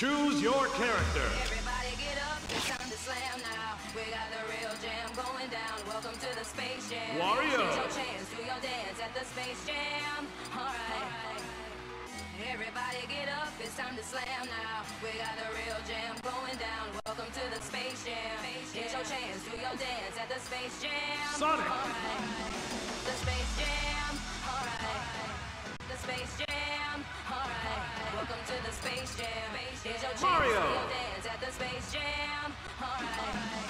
Choose your character. Everybody get up, it's time to slam now. We got the real jam going down. Welcome to the Space Jam. Wario. Here's your chance, do your dance at the Space Jam. Alright. Everybody get up, it's time to slam now. We got the real jam going down. Welcome to the Space Jam. Here's your chance, do your dance at the Space Jam. Sonic. Alright. The Space Jam. Alright. The Space Jam. Alright. Welcome to the Space Jam. Here's your chance, Mario. dance at the Space Jam. Alright. Choose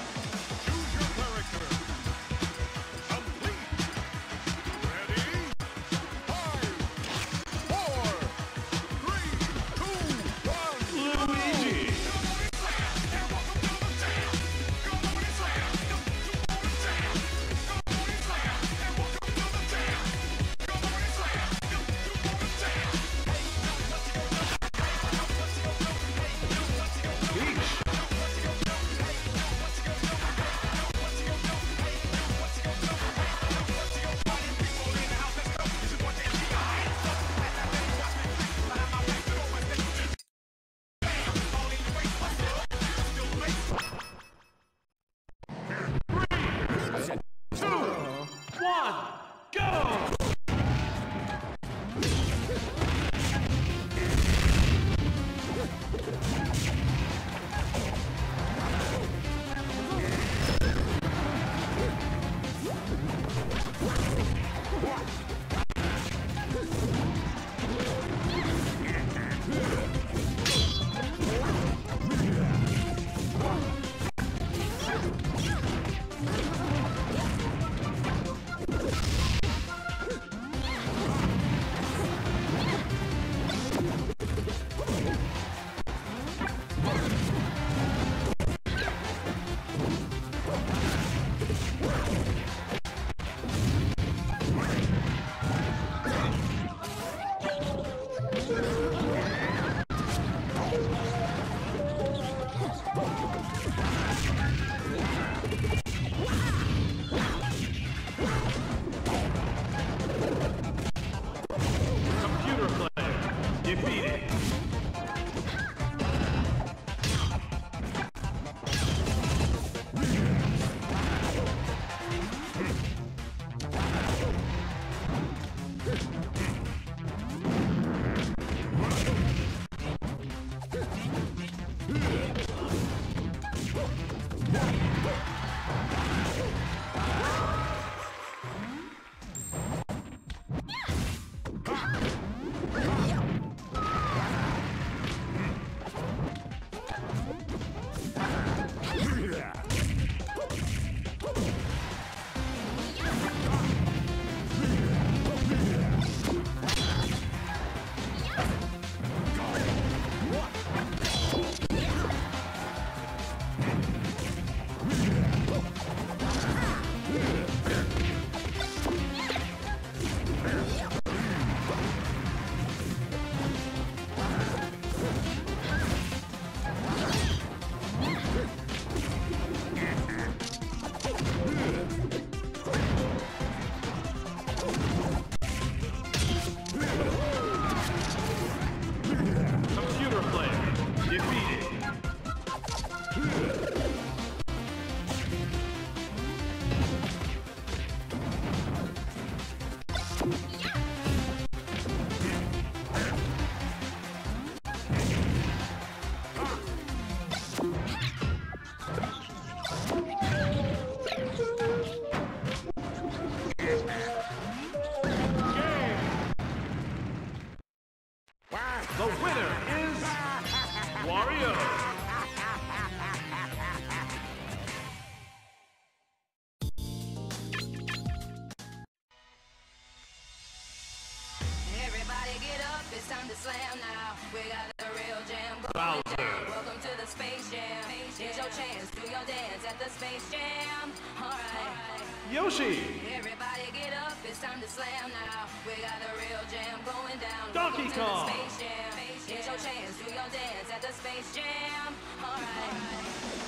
slam now. We got the real jam Bowser. Welcome to the Space Jam. Here's your chance, do your dance at the Space Jam. Alright. Yoshi. Everybody get up, it's time to slam now. We got the real jam going down. Donkey Welcome to Kong. the Space Jam. Here's your chance, do your dance at the Space Jam. Alright.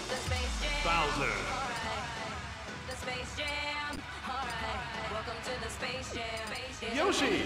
The Space Jam. Bowser. Alright. The Space Jam. Yoshi.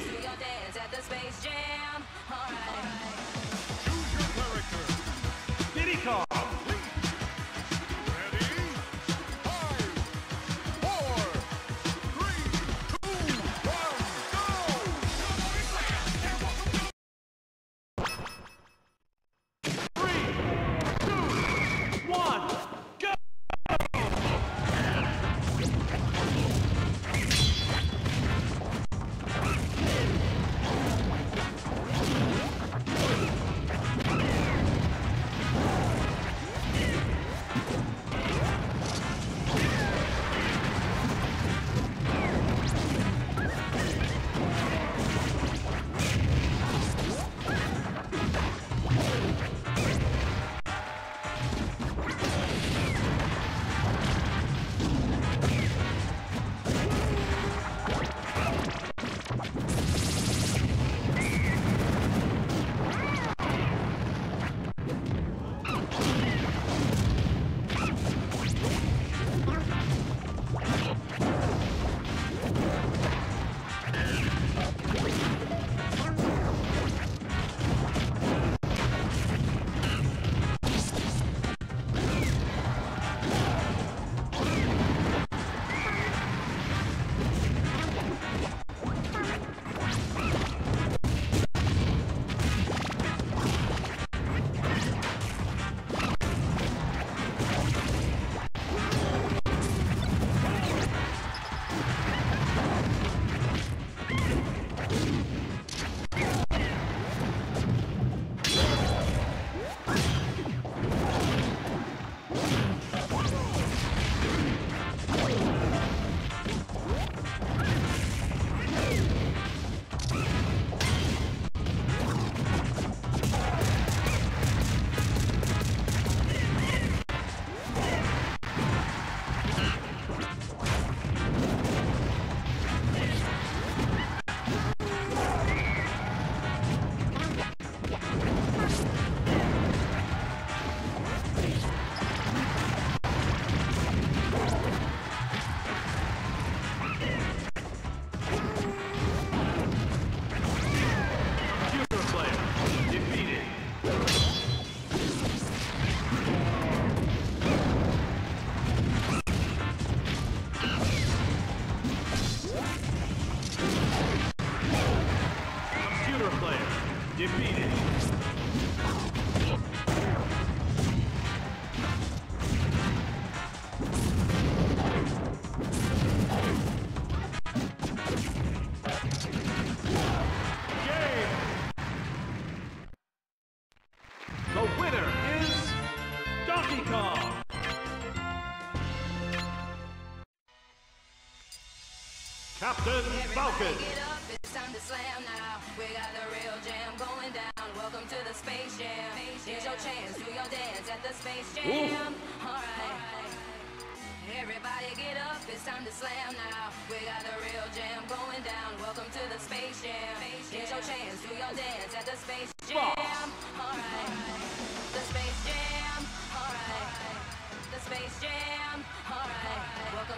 Captain Falcon. Get up, it's time to slam now. We got the real jam going down. Welcome to the Space Jam. Here's your chance, do your dance at the Space Jam. Alright. Everybody get up, it's time to slam now. We got the real jam going down. Welcome to the Space Jam. Here's your chance, do your dance at the Space Jam. Alright. The Space Jam. Alright. The Space Jam.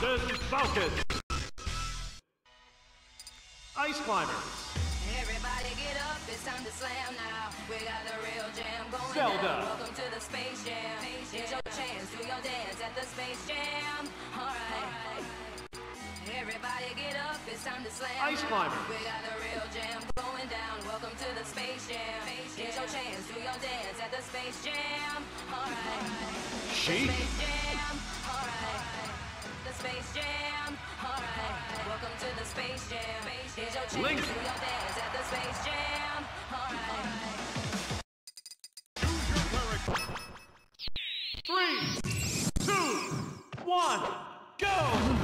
Captain Falcon. Ice Climbers. Everybody get up, it's time to slam now. We got the real jam going Zelda. down. Welcome to the Space Jam. Here's your chance, do your dance at the Space Jam. Alright. Everybody get up, it's time to slam Ice now. Climbers. We got the real jam going down. Welcome to the Space Jam. Here's your chance, do your dance at the Space Jam. Alright. Sheik. Space Jam. Alright. The Space Jam. Alright. Welcome to the Space Jam. Here's your chance, Link. do your dance at the Space Jam. Alright. Choose your character. Three, two, one, go!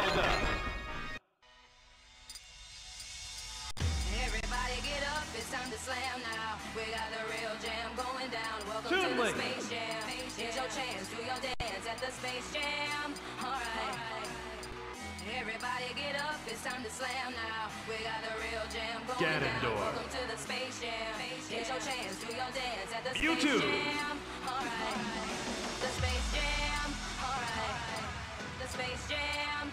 Zelda. Everybody get up, it's time to slam now. We got the real jam going down. Welcome Toon to the Space Jam. Here's your chance, do your dance at the Space Jam. Alright. Everybody get up, it's time to slam now. We got the real jam going down. Ganondorf. Welcome to the Space Jam. Here's your chance, do your dance at the Space Mewtwo. Jam. Alright. The Space Jam. Alright. The Space Jam.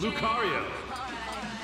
Lucario.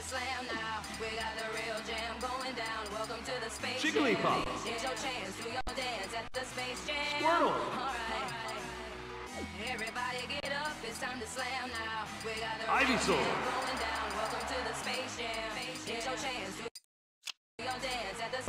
to slam now. We got the real jam going down. Welcome to the space. Jigglypuff. Here's your chance. Do your dance at the space jam. Squirtle. All right. Everybody get up, it's time to slam now. We got the Ivysaur. going down. Welcome to the space jam. Here's your chance. Do your dance at the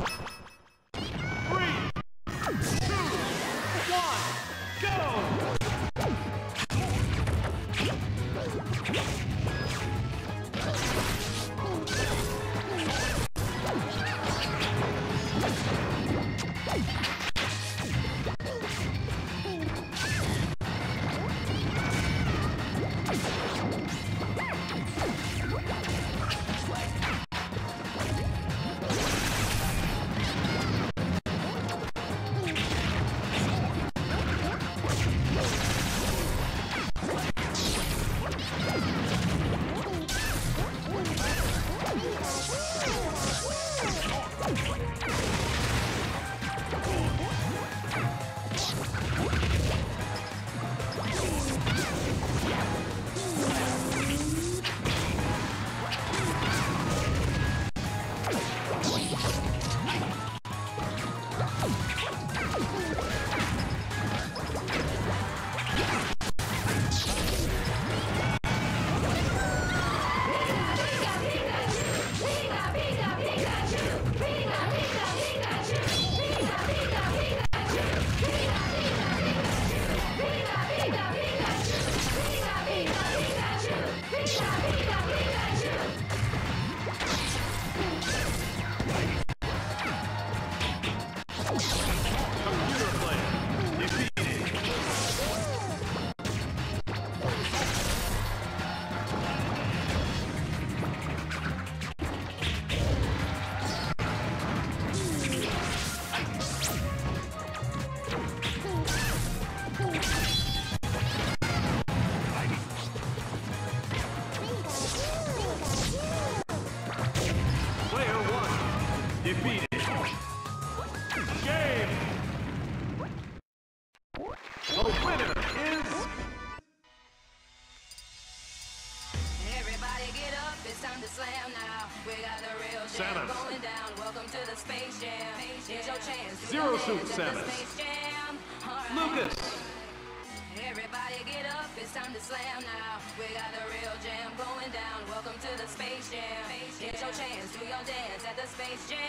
space jam.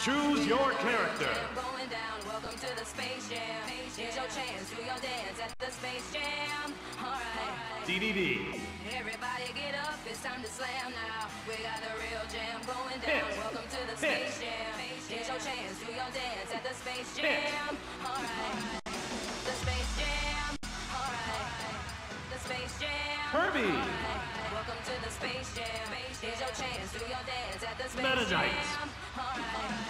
Choose your character. Welcome to the Space Jam. Here's your chance. Do your dance at the Space Jam. Alright. Dedede. Everybody get up. It's time to slam now. We got the real jam going down. Welcome to the Space Jam. Here's your chance. Do your dance at the Space Jam. Alright. The Space Jam. Alright. The Space Jam. Kirby. Welcome to the Space Jam. Here's your chance. Do your dance at the Space Jam. Bye. Bye.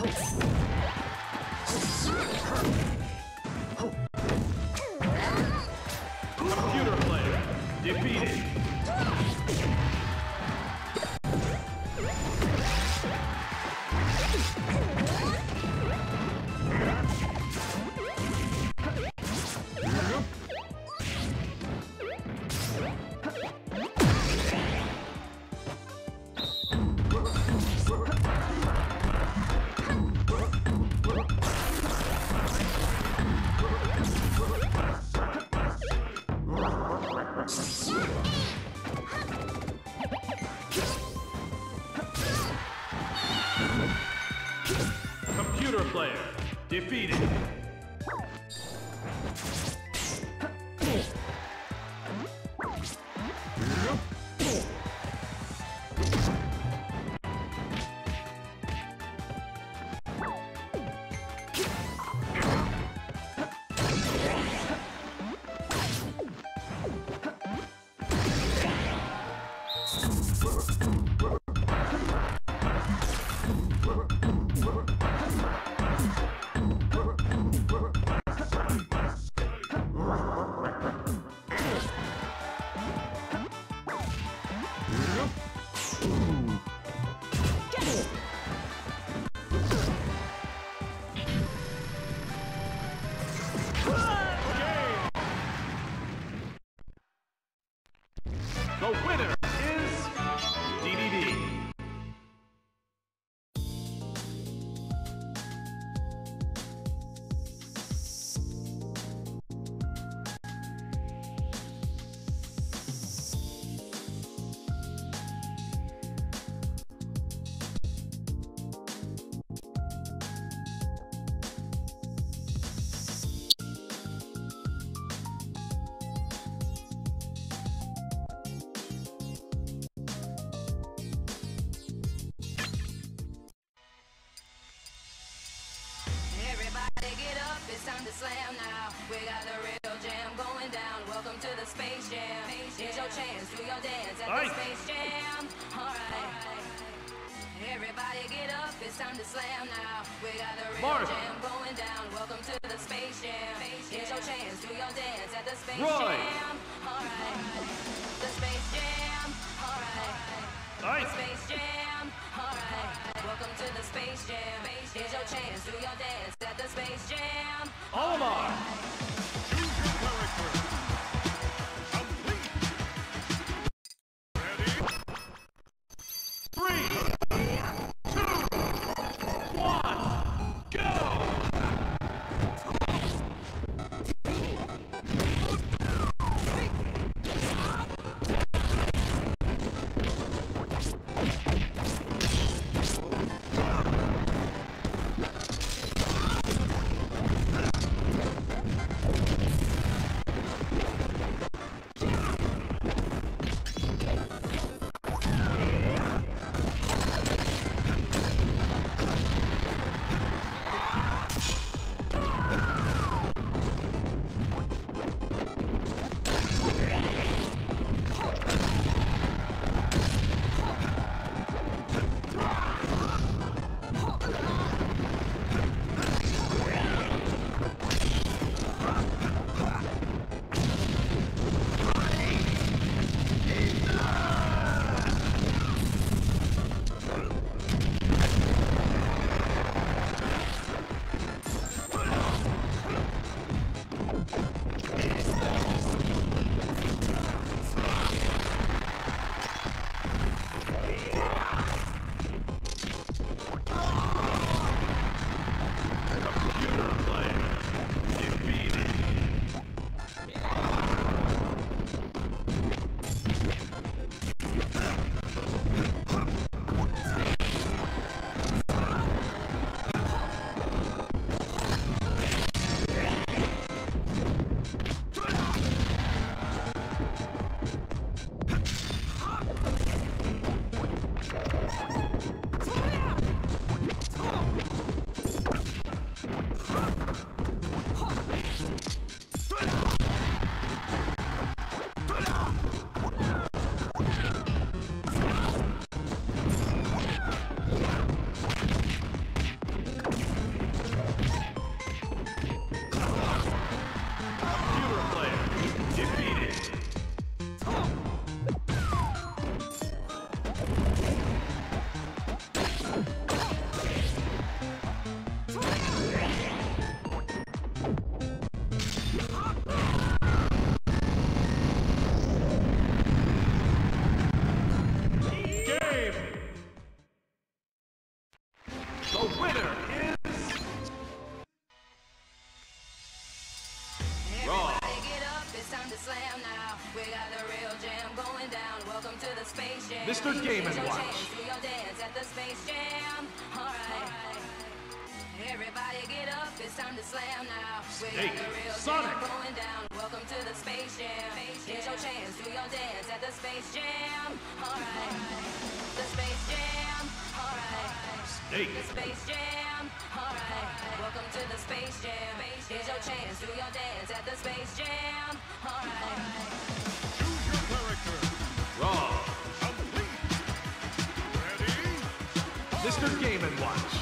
Oh. Slam now. We got the real jam going down. Welcome to the Space Jam. Here's your chance, do your dance at Aye. the Space Jam. Alright. Everybody get up, it's time to slam now. We got the real Mark. jam going down. Welcome to the Space Jam. Here's your chance, do your dance at the Space Roy. Jam. Alright. The Space Jam. Alright. Ice. Space Jam. Alright. Welcome to the Space Jam. Here's your chance, do your dance at the Space Jam. Now. We got Snake, the Sonic. jam going down. Welcome to the Space Jam. Here's your chance, do your dance at the Space Jam. Alright. The Space Jam. Alright. Snake. The Space Jam. Alright. Welcome to the Space Jam. Here's your chance, do your dance at the Space Jam. Alright. Choose your character. Raw. Complete. Ready? Mr. Game and Watch.